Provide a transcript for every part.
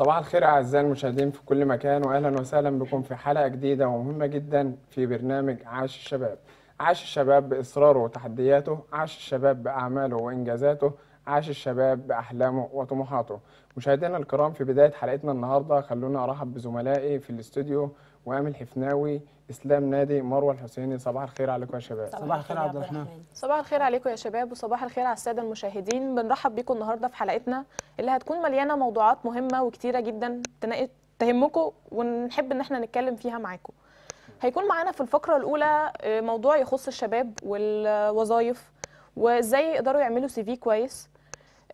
صباح الخير أعزائي المشاهدين في كل مكان وأهلا وسهلا بكم في حلقة جديدة ومهمة جدا في برنامج عاش الشباب. عاش الشباب بإصراره وتحدياته عاش الشباب بأعماله وإنجازاته عاش الشباب بأحلامه وطموحاته. مشاهدينا الكرام في بداية حلقتنا النهاردة خلونا أرحب بزملائي في الاستوديو وامل حفناوي إسلام نادي مروة الحسيني. صباح الخير عليكم يا شباب. صباح الخير يا عبد الرحمن. صباح الخير عليكم يا شباب وصباح الخير على السادة المشاهدين. بنرحب بيكم النهارده في حلقتنا اللي هتكون مليانة موضوعات مهمة وكتيرة جدا تنا- تهمكم ونحب إن إحنا نتكلم فيها معاكم. هيكون معانا في الفقرة الأولى آه، موضوع يخص الشباب والوظائف وإزاي يقدروا يعملوا CV كويس.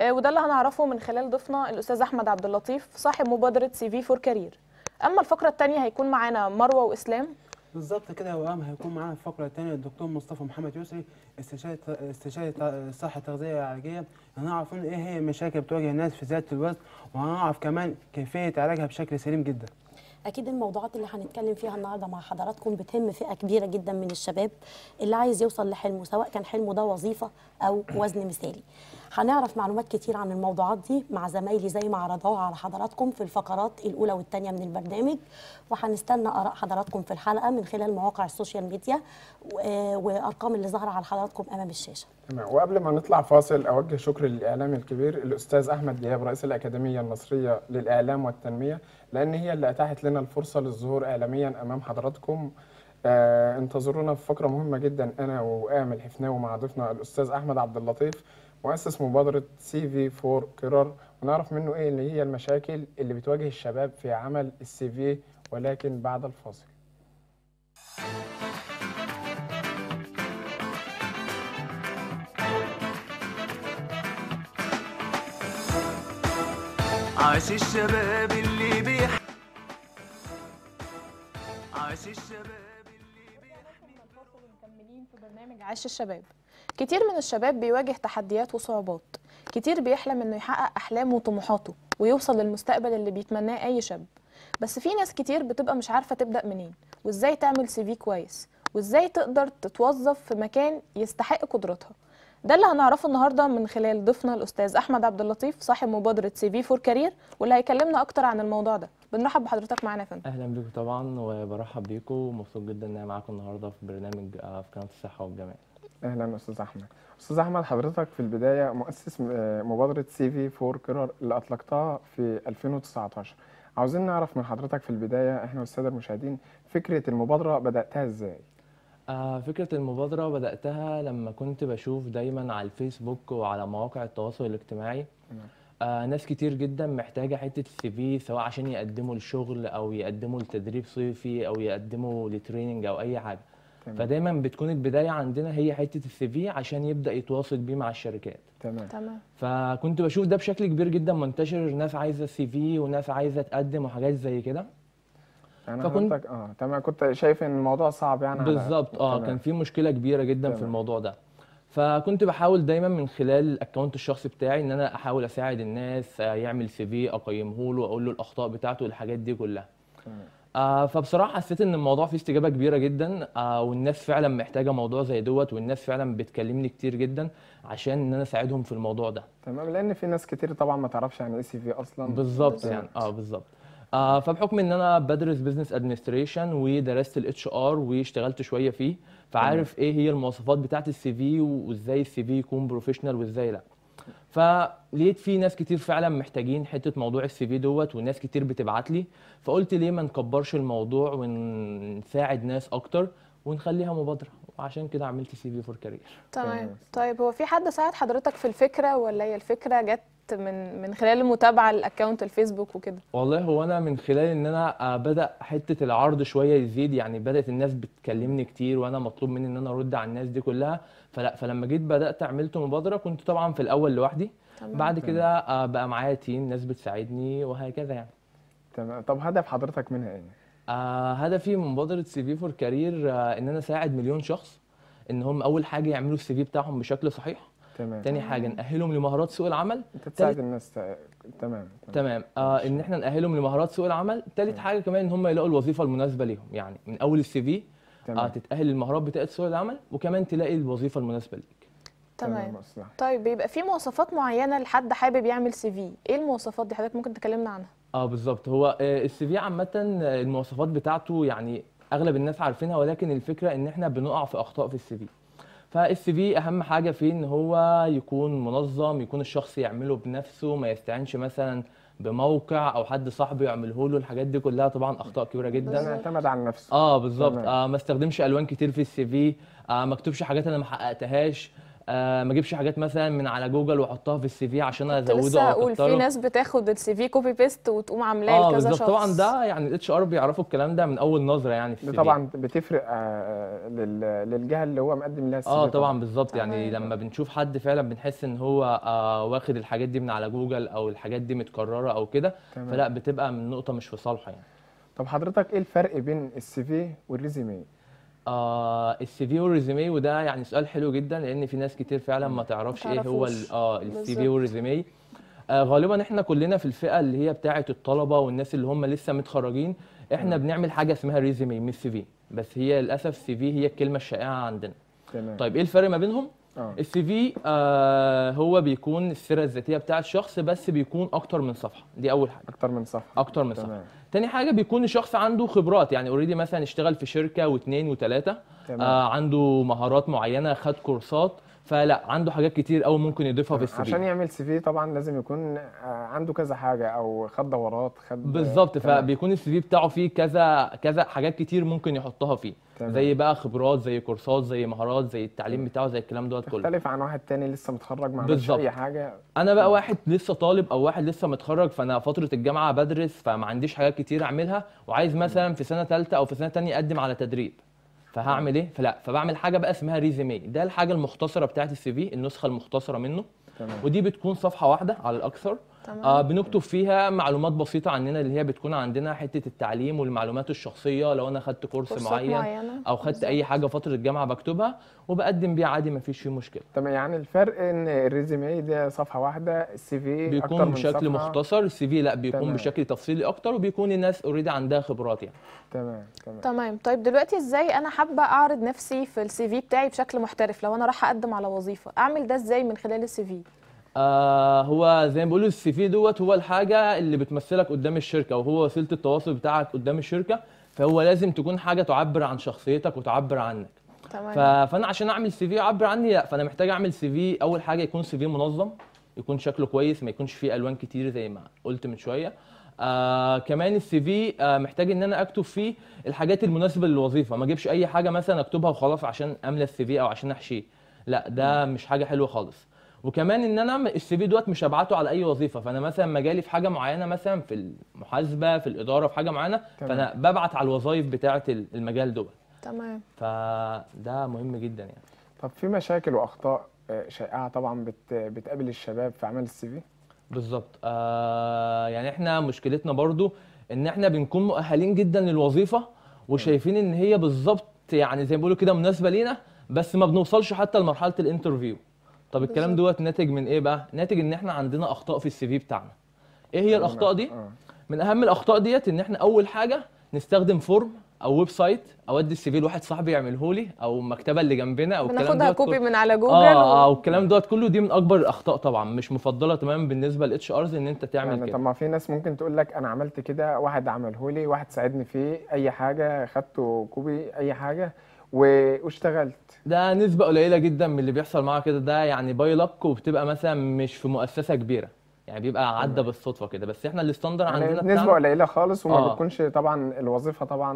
آه، وده اللي هنعرفه من خلال ضيفنا الأستاذ أحمد عبد اللطيف صاحب مبادرة CV for career أما الفقرة الثانية هيكون معانا مروة وإسلام؟ بالظبط كده وام هيكون معانا الفقرة الثانية الدكتور مصطفى محمد يسري استشاري استشاري صحة تغذية علاجية. هنعرف إيه هي المشاكل بتواجه الناس في زيادة الوزن وهنعرف كمان كيفية علاجها بشكل سليم جدا. أكيد الموضوعات اللي هنتكلم فيها النهارده مع حضراتكم بتهم فئة كبيرة جدا من الشباب اللي عايز يوصل لحلمه سواء كان حلمه ده وظيفة أو وزن مثالي. هنعرف معلومات كتير عن الموضوعات دي مع زمايلي زي ما عرضوها على حضراتكم في الفقرات الأولى والثانيه من البرنامج. وهنستنى آراء حضراتكم في الحلقة من خلال مواقع ال social media و- وأرقام اللي ظاهره على حضراتكم أمام الشاشة. تمام. وقبل ما نطلع فاصل أوجه شكر للاعلامي الكبير الأستاذ أحمد دياب رئيس الأكاديمية المصرية للإعلام والتنمية لأن هي اللي أتاحت لنا الفرصة للظهور اعلاميا أمام حضراتكم. آه انتظرونا في فقرة مهمة جدا أنا وآمل حفناوي مع ضيفنا الأستاذ أحمد عبد اللطيف مؤسس مبادرة CV for career ونعرف منه إيه اللي هي المشاكل اللي بتواجه الشباب في عمل ال CV ولكن بعد الفاصل. عاش الشباب اللي بيح عاش الشباب اللي بيح مكملين في برنامج عاش الشباب. كتير من الشباب بيواجه تحديات وصعوبات. كتير بيحلم إنه يحقق أحلامه وطموحاته ويوصل للمستقبل اللي بيتمناه أي شاب. بس في ناس كتير بتبقى مش عارفة تبدأ منين وإزاي تعمل CV كويس وإزاي تقدر تتوظف في مكان يستحق قدرتها ده اللي هنعرفه النهارده من خلال ضيفنا الأستاذ أحمد عبد اللطيف صاحب مبادرة CV for career واللي هيكلمنا أكتر عن الموضوع ده. بنرحب بحضرتك معانا يا فندم. أهلا بيكم طبعا وبرحب بيكم ومبسوط جدا إن أنا معاكم النهارده في برنامج آه، في قناة الصحة والجمال. أهلا أستاذ أحمد. أستاذ أحمد حضرتك في البداية مؤسس آه، مبادرة CV for career اللي أطلقتها في 2019 عاوزين نعرف من حضرتك في البداية إحنا والسادة المشاهدين فكرة المبادرة بدأتها إزاي؟ آه، فكرة المبادرة بدأتها لما كنت بشوف دايما على الفيسبوك وعلى مواقع التواصل الاجتماعي. آه ناس كتير جدا محتاجة حتة ال CV سواء عشان يقدموا للشغل أو يقدموا لتدريب صيفي أو يقدموا ل training أو أي حاجة. تمام. فدايما بتكون البداية عندنا هي حتة ال CV عشان يبدأ يتواصل بيه مع الشركات. تمام. تمام. فكنت بشوف ده بشكل كبير جدا منتشر ناس عايزة CV وناس عايزة تقدم وحاجات زي كده. أنا فكنت- حضرتك آه تمام. كنت شايف إن الموضوع صعب يعني بالظبط. آه تمام. كان في مشكلة كبيرة جدا في تمام. الموضوع ده. فكنت بحاول دايما من خلال ال account الشخصي بتاعي إن أنا أحاول أساعد الناس آه، يعمل CV أقيمه له أقول له الأخطاء بتاعته الحاجات دي كلها. تمام. آه فبصراحة حسيت إن الموضوع فيه استجابة كبيرة جدا آه والناس فعلا محتاجة موضوع زي دوت والناس فعلا بتكلمني كتير جدا عشان إن أنا أساعدهم في الموضوع ده. تمام. لأن في ناس كتير طبعا ما تعرفش يعني إيه CV أصلا. بالظبط. يعني. آه بالظبط. آه فبحكم إن أنا بدرس business administration ودرست ال HR واشتغلت شوية فيه فعارف إيه هي المواصفات بتاعه ال CV وإزاي ال CV يكون professional وإزاي لأ. فلقيت في ناس كتير فعلا محتاجين حتة موضوع ال CV دوت وناس كتير بتبعت لي فقلت ليه ما نكبرش الموضوع ونساعد ناس أكتر ونخليها مبادرة. وعشان كده عملت CV for career تمام. طيب هو في حد ساعد حضرتك في الفكرة ولا هي الفكرة جت من من خلال المتابعة ال account الفيسبوك وكده؟ والله هو أنا من خلال إن أنا آه، بدأ حتة العرض شوية يزيد يعني بدأت الناس بتكلمني كتير وأنا مطلوب مني إن أنا أرد على الناس دي كلها. فلا فلما جيت بدأت عملت مبادرة كنت طبعا في الأول لوحدي. تمام. بعد كده آه، بقى معايا team ناس بتساعدني وهكذا يعني. تمام. طب هدف حضرتك منها إيه؟ آه هدفي من مبادرة CV for career آه إن أنا أساعد مليون شخص إن هم أول حاجة يعملوا ال CV بتاعهم بشكل صحيح. تمام. تاني حاجة نأهلهم لمهارات سوق العمل. أنت تساعد تالت- الناس تا- تمام تمام. آه إن إحنا نأهلهم لمهارات سوق العمل. تالت حاجة كمان إن هم يلاقوا الوظيفة المناسبة ليهم يعني من أول ال CV تمام. تتأهل للمهارات بتاعت سوق العمل وكمان تلاقي الوظيفة المناسبة ليك. تمام. طيب بيبقى في مواصفات معينة لحد حابب يعمل CV إيه المواصفات دي؟ حضرتك ممكن تكلمنا عنها. آه بالظبط. هو ال CV عامة آه، المواصفات بتاعته يعني أغلب الناس عارفينها ولكن الفكرة إن إحنا بنقع في أخطاء في ال CV. فال CV أهم حاجة فيه إن هو يكون منظم يكون الشخص يعمله بنفسه ما يستعينش مثلا بموقع أو حد صاحبه يعمله له. الحاجات دي كلها طبعا أخطاء كبيرة جدا. اعتمد على نفسه. آه بالظبط. تمام. آه ما استخدمش ألوان كتير في ال CV. آه ما اكتبش حاجات أنا ما حققتهاش. آه ما اجيبش حاجات مثلا من على جوجل واحطها في ال CV عشان أزوده لسه أو أقول في ناس بتاخد ال CV copy paste وتقوم عاملاه آه لكذا شخص طبعا ده يعني ال HR بيعرفوا الكلام ده من أول نظرة يعني في ال CV. طبعا بتفرق آه، لل- للجهة اللي هو مقدم لها ال CV آه طبعا بالظبط. يعني تمام. لما بنشوف حد فعلا بنحس إن هو آه واخد الحاجات دي من على جوجل أو الحاجات دي متكررة أو كده. فلا بتبقى من نقطة مش في صالحه يعني. طب حضرتك إيه الفرق بين ال CV وال resume آه ال CV وال resume وده يعني سؤال حلو جدا لأن في ناس كتير فعلا ما تعرفش إيه هو. آه ال CV. وال resume آه غالبا إحنا كلنا في الفئة اللي هي بتاعة الطلبة والناس اللي هم لسه متخرجين إحنا بنعمل حاجة اسمها resume مش CV. بس هي للأسف CV هي الكلمة الشائعة عندنا. تمام. طيب إيه الفرق ما بينهم؟ آه. ال CV آه هو بيكون السيرة الذاتية بتاعه الشخص بس بيكون أكتر من صفحة. دي أول حاجة. أكتر من صفحة. أكتر من صفحة. تمام تاني حاجة بيكون الشخص عنده خبرات. يعني already مثلا اشتغل في شركة واثنين وثلاثه آه عنده مهارات معينة خد كورسات فلا عنده حاجات كتير قوي ممكن يضيفها في ال CV عشان يعمل CV طبعا لازم يكون آه، عنده كذا حاجة أو خد دورات خد بالظبط. فبيكون ال CV بتاعه فيه كذا كذا حاجات كتير ممكن يحطها فيه. تمام. زي بقى خبرات زي كورسات زي مهارات زي التعليم بتاعه زي الكلام دوت كله. تختلف عن واحد تاني لسه متخرج ما عملش بالظبط. أي حاجة. أنا بقى واحد لسه طالب أو واحد لسه متخرج فأنا فترة الجامعة بدرس فما عنديش حاجات كتير أعملها وعايز مثلا في سنة ثالثه أو في سنة ثانية أقدم على تدريب. فهعمل إيه؟ فلا فبعمل حاجة بقى اسمها resume ده الحاجة المختصرة بتاعت ال CV النسخة المختصرة منه. تمام. ودي بتكون صفحة واحدة على الأكثر. تمام آه بنكتب فيها معلومات بسيطة عننا اللي هي بتكون عندنا حتة التعليم والمعلومات الشخصية لو أنا خدت كورس معين معينة. أو خدت بالظبط. اي حاجة فترة الجامعة بكتبها وبقدم بيها عادي ما فيش فيه مشكلة تمام يعني الفرق إن ال resume ده صفحة واحدة ال CV أكتر بيكون من بشكل صفحة. مختصر ال CV لأ بيكون تمام. بشكل تفصيلي أكتر وبيكون الناس already عندها خبرات يعني تمام تمام تمام طيب دلوقتي إزاي أنا حابة أعرض نفسي في ال CV بتاعي بشكل محترف لو أنا رايحة أقدم على وظيفة أعمل ده إزاي من خلال ال CV آه هو زي ما بيقولوا ال CV دوت هو الحاجة اللي بتمثلك قدام الشركة وهو وسيلة التواصل بتاعك قدام الشركة فهو لازم تكون حاجة تعبر عن شخصيتك وتعبر عنك. تمام. ف- فأنا عشان أعمل CV يعبر عني لأ فأنا محتاج أعمل CV أول حاجة يكون CV منظم يكون شكله كويس ما يكونش فيه ألوان كتير زي ما قلت من شوية. آه كمان ال CV آه محتاج إن أنا أكتب فيه الحاجات المناسبة للوظيفة ما أجيبش أي حاجة مثلا أكتبها وخلاص عشان أملى ال CV أو عشان أحشيه. لأ ده مش حاجة حلوة خالص. وكمان إن أنا السي في دوت مش هبعته على أي وظيفة. فأنا مثلا مجالي في حاجة معينة مثلا في المحاسبة في الإدارة في حاجة معينة تمام. فأنا ببعت على الوظائف بتاعة المجال دوت. تمام. فده مهم جدا يعني. طب في مشاكل وأخطاء آه، شائعة طبعا بت... بتقابل الشباب في عمل السي في بالظبط. آه يعني إحنا مشكلتنا برضو إن إحنا بنكون مؤهلين جدا للوظيفة وشايفين إن هي بالظبط يعني زي ما بيقولوا كده مناسبة لينا بس ما بنوصلش حتى لمرحلة ال interview طب الكلام. دوت ناتج من إيه بقى؟ ناتج إن إحنا عندنا أخطاء في ال CV بتاعنا. إيه هي الأخطاء دي؟ آه. من أهم الأخطاء ديت إن إحنا أول حاجة نستخدم form أو website أودي ال CV لواحد صاحبي يعمله لي أو المكتبة اللي جنبنا أو الكلام دوت copy. من على جوجل آه و... والكلام دوت كله دي من أكبر الأخطاء طبعا مش مفضلة تماما بالنسبة لل HRs إن أنت تعمل يعني طب كده ما في ناس ممكن تقول لك أنا عملت كده واحد عمله لي واحد ساعدني فيه أي حاجة خدته copy أي حاجة. و- واشتغلت. ده نسبة قليلة جدا من اللي بيحصل معاه كده. ده يعني by luck وبتبقى مثلا مش في مؤسسة كبيرة. يعني بيبقى عدى بالصدفة كده. بس إحنا ال standard يعني عندنا نسبة قليلة خالص وما آه. بتكونش طبعا الوظيفة طبعا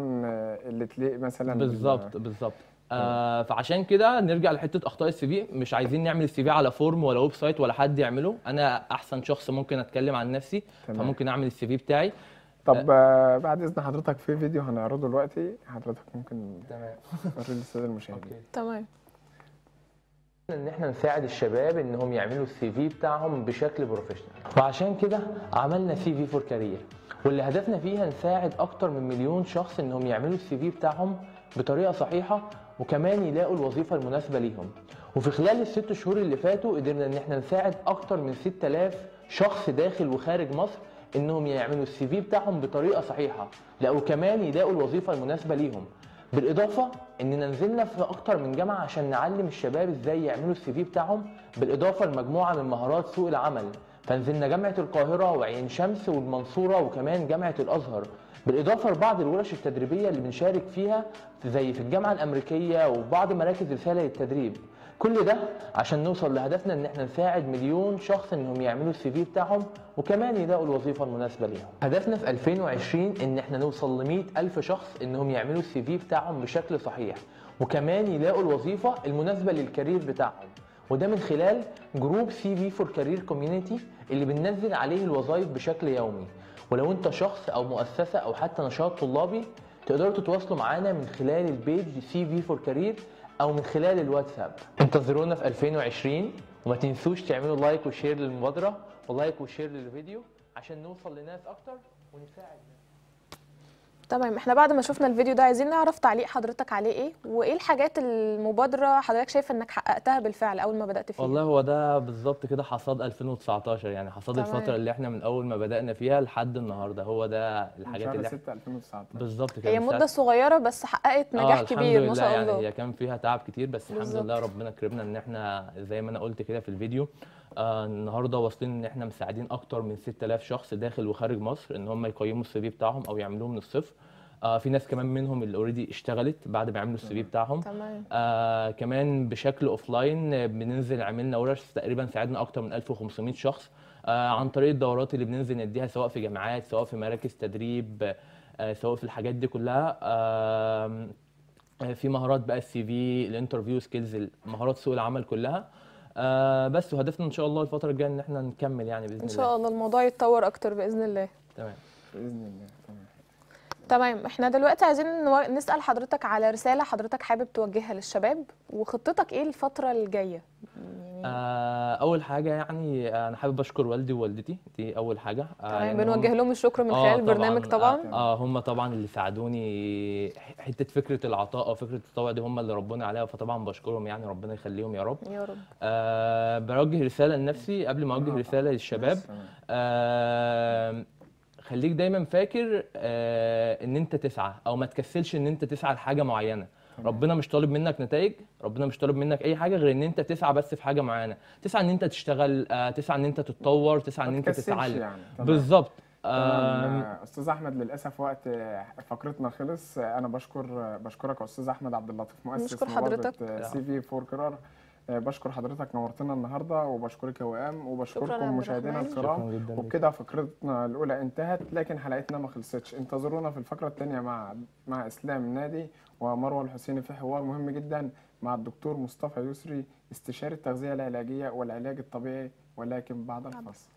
اللي تليق مثلا بال- بالظبط. بالظبط آه فعشان كده نرجع لحتة أخطاء ال CV. مش عايزين نعمل ال CV على form ولا website ولا حد يعمله. أنا أحسن شخص ممكن أتكلم عن نفسي تمام. فممكن أعمل ال CV بتاعي. طب آه، بعد إذن حضرتك في فيديو هنعرضه دلوقتي حضرتك ممكن تمام. توريه للساده المشاهدين. تمام. إن إحنا نساعد الشباب إنهم يعملوا ال CV بتاعهم بشكل professional وعشان كده عملنا CV for career واللي هدفنا فيها نساعد أكتر من مليون شخص إنهم يعملوا ال CV بتاعهم بطريقة صحيحة وكمان يلاقوا الوظيفة المناسبة ليهم. وفي خلال الست شهور اللي فاتوا قدرنا إن إحنا نساعد أكتر من 6000 شخص داخل وخارج مصر إنهم يعملوا السي في بتاعهم بطريقة صحيحة لا وكمان يلاقوا الوظيفة المناسبة ليهم. بالإضافة إننا نزلنا في أكتر من جامعة عشان نعلم الشباب إزاي يعملوا السي في بتاعهم بالإضافة لمجموعة من مهارات سوق العمل. فنزلنا جامعة القاهرة وعين شمس والمنصورة وكمان جامعة الأزهر. بالإضافة لبعض الورش التدريبية اللي بنشارك فيها زي في الجامعة الأمريكية وبعض مراكز رسالة للتدريب. كل ده عشان نوصل لهدفنا إن إحنا نساعد مليون شخص إنهم يعملوا ال CV بتاعهم وكمان يلاقوا الوظيفة المناسبة ليهم. هدفنا في 2020 إن إحنا نوصل ل 100 ألف شخص إنهم يعملوا ال CV بتاعهم بشكل صحيح وكمان يلاقوا الوظيفة المناسبة لل career بتاعهم. وده من خلال group CV for career community اللي بننزل عليه الوظائف بشكل يومي. ولو أنت شخص أو مؤسسة أو حتى نشاط طلابي تقدروا تتواصلوا معانا من خلال ال page CV for career أو من خلال الواتساب. انتظرونا في 2020 وما تنسوش تعملوا like و share للمبادرة و like و share للفيديو عشان نوصل لناس أكتر ونساعد ناس. تمام. إحنا بعد ما شفنا الفيديو ده عايزين نعرف تعليق حضرتك عليه إيه وايه الحاجات المبادرة حضرتك شايف انك حققتها بالفعل اول ما بدأت فيها؟ والله هو ده بالظبط كده حصاد 2019 يعني حصاد تمام. الفترة اللي إحنا من أول ما بدأنا فيها لحد النهارده. هو ده الحاجات اللي إحنا 6 2019 بالظبط كده. هي مدة صغيرة بس حققت نجاح آه، كبير الحمد ما لله شاء يعني الله. هي كان فيها تعب كتير بس الحمد بالظبط. لله ربنا كرمنا ان إحنا زي ما أنا قلت كده في الفيديو. آه النهارده واصلين إن إحنا مساعدين أكتر من 6000 شخص داخل وخارج مصر إن هم يقيموا ال CV بتاعهم أو يعملوه من الصفر. آه في ناس كمان منهم اللي already اشتغلت بعد ما يعملوا ال CV بتاعهم. تمام. آه كمان بشكل offline آه، بننزل عملنا ورش تقريبا ساعدنا أكتر من 1500 شخص. آه عن طريق الدورات اللي بننزل نديها سواء في جامعات سواء في مراكز تدريب آه سواء في الحاجات دي كلها. آه في مهارات بقى ال CV ال interview skills مهارات سوق العمل كلها. آه بس وهدفنا إن شاء الله الفترة الجاية إن إحنا نكمل يعني بإذن إن الله. شاء الله الموضوع يتطور أكتر بإذن الله. تمام. بإذن الله تمام. تمام. إحنا دلوقتي عايزين نسأل حضرتك على رسالة حضرتك حابب توجهها للشباب وخطتك إيه الفترة الجاية؟ آه أول حاجة يعني آه، أنا حابب أشكر والدي ووالدتي دي أول حاجة. آه هم- بنوجه لهم الشكر من آه، خلال البرنامج طبعا آه هم طبعا اللي ساعدوني. حتة فكرة العطاء أو فكرة التطوع دي هم اللي ربوني عليها فطبعا بشكرهم يعني ربنا يخليهم يا رب. يا رب. آه بوجه رسالة لنفسي قبل ما أوجه رسالة للشباب. آه خليك دايما فاكر آه إن أنت تسعى أو ما تكسلش إن أنت تسعى لحاجة معينة. ربنا مش طالب منك نتائج ربنا مش طالب منك أي حاجة غير إن أنت تسعى بس في حاجة معينة. تسعى إن أنت تشتغل آه تسعى إن أنت تتطور تسعى إن أنت تتعلم. يعني. بالظبط. أستاذ أحمد للأسف وقت فقرتنا خلص. أنا بشكر بشكرك أستاذ أحمد عبد اللطيف مؤسس نشكر حضرتك. CV for career بشكر حضرتك نورتنا النهارده وبشكرك يا وئام وبشكركم مشاهدينا الكرام. وبكده فقرتنا الأولى انتهت لكن حلقتنا ما خلصتش. انتظرونا في الفقرة الثانية مع مع إسلام نادي ومروة الحسيني في حوار مهم جدا مع الدكتور مصطفى يسري استشاري التغذية العلاجية والعلاج الطبيعي ولكن بعد الفاصل.